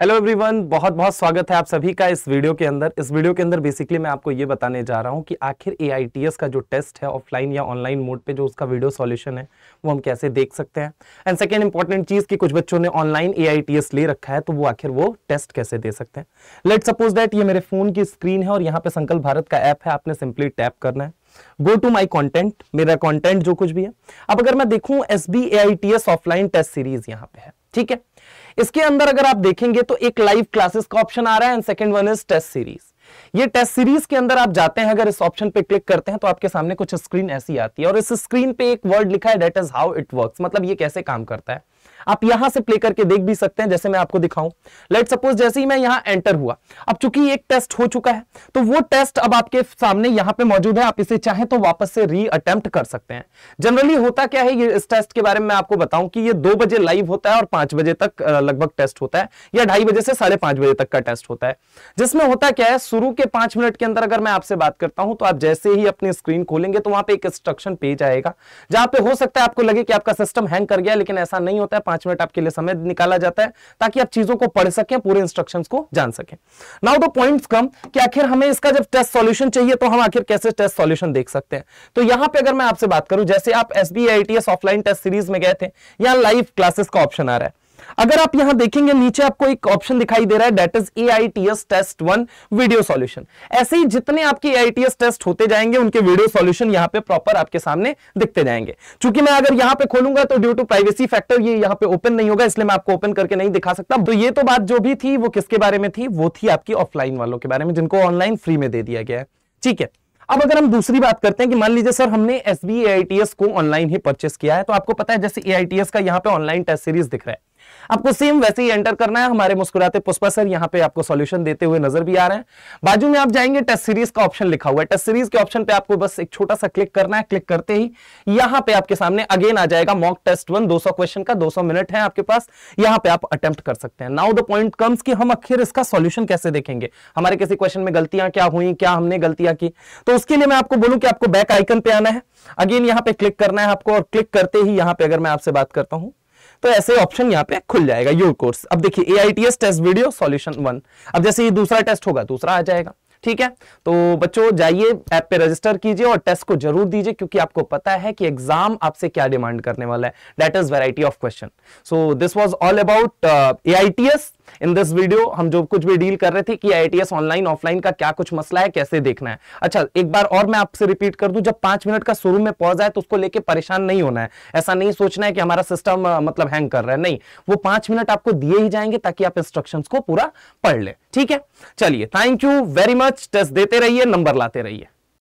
Hello everyone बहुत बहुत स्वागत है आप सभी का इस वीडियो के अंदर। इस वीडियो के अंदर बेसिकली मैं आपको ये बताने जा रहा हूँ कि आखिर एआईटीएस का जो टेस्ट है ऑफलाइन या ऑनलाइन मोड पे जो उसका वीडियो सॉल्यूशन है, वो हम कैसे देख सकते हैं? एंड सेकेंड इंपॉर्टेंट चीज़ कि कुछ बच्चों ने ऑनलाइन एआईटीएस ले रखा है तो वो आखिर वो टेस्ट कैसे दे सकते हैं? लेट सपोज़ दैट ये मेरे फ़ोन की स्क्रीन है और यहाँ पे संकल्प भारत का ऐप है, आपने सिंपली टैप करना है। गो टू माई कॉन्टेंट मेरा कॉन्टेंट जो कुछ भी है। अब अगर मैं देखूँ S B offline test series यहाँ पे है, ठीक है? इसके अंदर अगर आप देखेंगे तो एक लाइव क्लासेस का ऑप्शन आ रहा है and second one is test series ये टेस्ट सीरीज़ के अंदर आप जाते हैं, अगर इस ऑप्शन पे क्लिक करते हैं तो आपके सामने कुछ स्क्रीन ऐसी आती है, और इस स्क्रीन पे एक वर्ड लिखा है that is how it work मतलब ये कैसे काम करता है? आप यहाँ से प्ले करके देख भी सकते हैं, जैसे मैं आपको दिखाऊँ। लेट सपोज़ जैसे ही मैं यहाँ एंटर हुआ, अब चूँकि एक टेस्ट हो चुका है तो वो टेस्ट अब आपके सामने यहाँ पे मौजूद है, आप इसे चाहें तो वापस से री अटेम्प्ट कर सकते हैं। जनरली होता क्या है, ये इस टेस्ट के बारे में आपको बताऊँ कि ये दो बजे लाइव होता है और पाँच बजे तक लगभग टेस्ट होता है, या ढाई बजे से साढ़े पाँच बजे तक का टेस्ट होता है। जिसमें होता क्या है, शुरू के पाँच मिनट के अंदर अगर मैं आपसे बात करता हूँ तो आप जैसे ही अपनी स्क्रीन खोलेंगे तो वहाँ पे एक इंस्ट्रक्शन पेज आएगा, जहाँ पे हो सकता है आपको लगे कि आपका सिस्टम हैंग कर गया, लेकिन ऐसा नहीं है, पाँच मिनट आपके लिए समय निकाला जाता है, ताकि आप चीज़ों को पढ़ सकें, पूरे इंस्ट्रक्शंस को जान सकें। नाउ द पॉइंट्स कम कि आखिर हमें इसका जब टेस्ट सॉल्यूशन चाहिए तो हम आखिर कैसे टेस्ट सॉल्यूशन देख सकते हैं? तो यहाँ पर अगर मैं आपसे बात करूँ, जैसे आप एस ऑफलाइन टेस्ट सीरीज़ में गए थे, यहाँ लाइव क्लासेस का ऑप्शन आ रहा है। अगर आप यहाँ देखेंगे, नीचे आपको एक ऑप्शन दिखाई दे रहा है that is AITS test one video solution ऐसे ही जितने आपके एआईटीएस टेस्ट होते जाएँगे, उनके वीडियो सॉल्यूशन यहाँ पे प्रॉपर आपके सामने दिखते जाएँगे। चूँकि मैं अगर यहाँ पे खोलूँगा तो ड्यू टू प्राइवेसी फैक्टर ये यहाँ पे ओपन नहीं होगा, इसलिए मैं आपको ओपन करके नहीं दिखा सकता। तो ये तो बात जो भी थी, वो किसके बारे में थी? वो थी आपकी ऑफलाइन वालों के बारे में, जिनको ऑनलाइन फ्री में दे दिया गया है। ठीक है। अब अगर हम दूसरी बात करते हैं कि मान लीजिए, सर, हमने एस बी को ऑनलाइन ही परचेस किया है तो आपको पता है, जैसे एआईटीएस का यहाँ पे ऑनलाइन टेस्ट सीरीज़ दिख रहा है। आपको सेम वैसे ही एंटर करना है। हमारे मुस्कुराते पुष्पा सर यहाँ पे आपको सॉल्यूशन देते हुए नज़र भी आ रहे हैं। बाजू में आप जाएँगे टेस्ट सीरीज़ का ऑप्शन लिखा हुआ है। टेस्ट सीरीज़ के ऑप्शन पे आपको बस एक छोटा सा क्लिक करना है। क्लिक करते ही यहाँ पे आपके सामने अगेन आ जाएगा मॉक टेस्ट वन 200 क्वेश्चन का 200 मिनट है आपके पास। यहाँ पे आप अटेम्प्ट कर सकते हैं। नाउ द पॉइंट कम्स कि हम आखिर इसका सॉल्यूशन कैसे देखेंगे? हमारे किसी क्वेश्चन में गलतियाँ क्या हुई? क्या हमने गलतियाँ की? तो उसके लिए मैं आपको बोलूँ कि आपको बैक आइकन पे आना है। अगेन यहाँ पे क्लिक करना है आपको और क्लिक करते ही यहाँ पे अगर मैं आपसे बात करता हूँ तो ऐसे ऑप्शन यहाँ पे खुल जाएगा योर कोर्स अब देखिए A I T S test video solution one अब जैसे ये दूसरा टेस्ट होगा, दूसरा आ जाएगा, ठीक है? तो बच्चों, जाइए ऐप पे रजिस्टर कीजिए और टेस्ट को ज़रूर दीजिए, क्योंकि आपको पता है कि एग्ज़ाम आपसे क्या डिमांड करने वाला है. That is variety of question so this was all about AITS in this video हम जो कुछ भी डील कर रहे थे कि आईटीएस ऑनलाइन ऑफलाइन का क्या कुछ मसला है, कैसे देखना है। अच्छा एक बार और मैं आपसे रिपीट कर दूँ, जब पाँच मिनट का शुरू में पॉज आए तो उसको लेके परेशान नहीं होना है। ऐसा नहीं सोचना है कि हमारा सिस्टम मतलब हैंग कर रहा है। नहीं, वो पाँच मिनट आपको दिए ही जाएँगे ताकि आप इंस्ट्रक्शन को पूरा पढ़ ले। ठीक है? चलिए thank you very much test देते रहिए नंबर लाते रहिए।